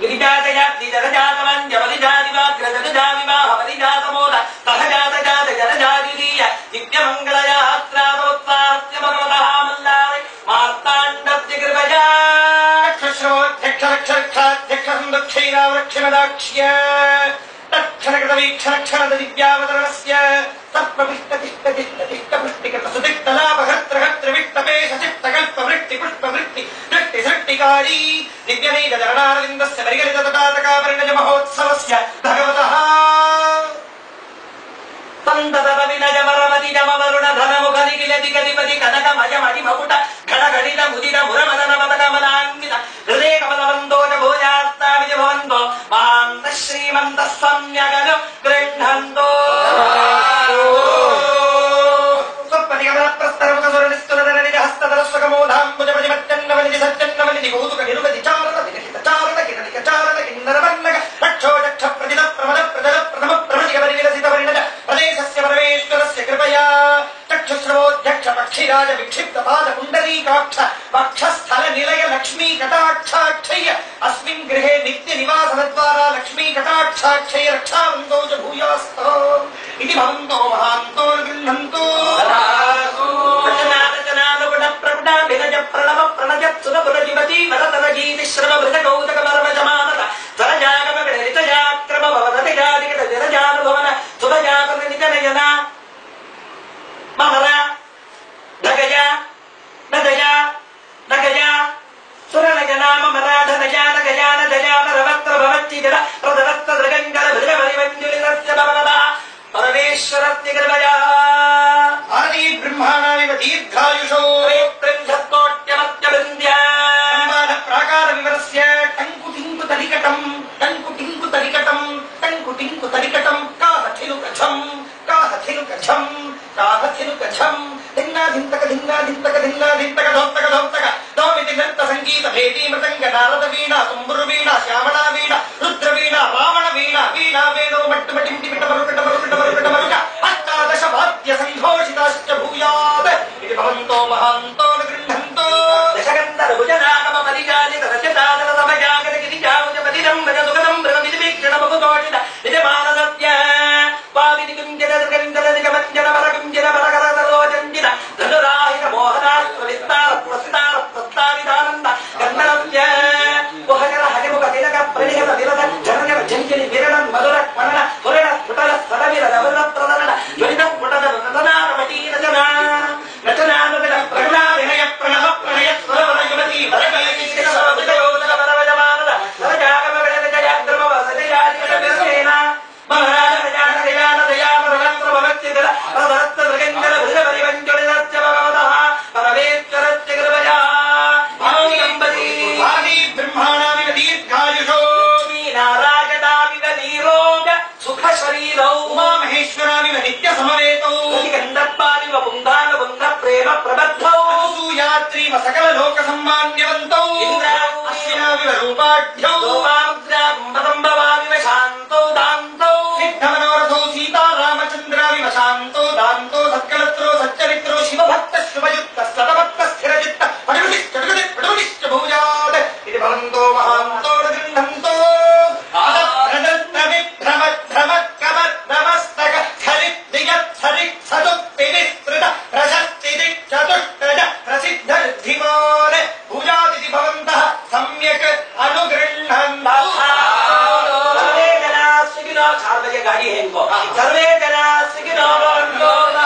गिरिजातया निजरजातमञ्जमधिजादिवा दक्षिणदाक्ष्य तक्षरकृतवीक्षरक्षरदिव्यावतरणस्य सत्प्रविष्टतिष्टतिष्टतिष्टपुष्टिकृतसुदिक्तलाभहत्रहत्रविट्टपेशचित्तकल्पवृत्तिपुष्पवृत्तिवृत्तिसृष्टिकारी दिव्यवेदधरणारविन्दस्य परिगलिततातकापर्णजमहोत्सवस्य भगवतः గృహంతో మాంత శ్రీమంత సమ్యగను గృహంతో ప్రదేశస్య పరమేశ్వరస్య కృపయా చక్షుశ్రవోధ్యక్ష పక్షిరాజ విక్షిప్త పాద Pundarikaksha Talk to your tongue. గచ్చం కాహతిను గచ్చం ధిన్నాధింతక ధిన్నాధింతక ధిన్నాధింతక దోత్తక దోత్తక దోమితి నంత సంగీత భేటీ మృదంగ నారద వీణ తుంబురు వీణ శ్యామళ వీణ రుద్ర వీణ రావణ వీణ వీణ వేణో మట్టుమటింటి ذلك من ذلك من جنب لكم جنب శరీరౌ ఉమామహేశ్వరానివ నిత్య సమవేతౌ. గంధర్పానివ పుంధానబంధ ప్రేమ ప్రబద్ధౌ. సూయాత్రీవ సకల లోక సమ్మాన్యవంతౌ. ఇంద్రావివ రూపాఢ్యౌ. శాంతౌ దాంతౌ. సిద్ధమనోరథౌ సీతారామచంద్రావివ శాంతౌ झाड़ बजे गाड़ी है इनको। सर्वे जना सुखिनो भवन्तु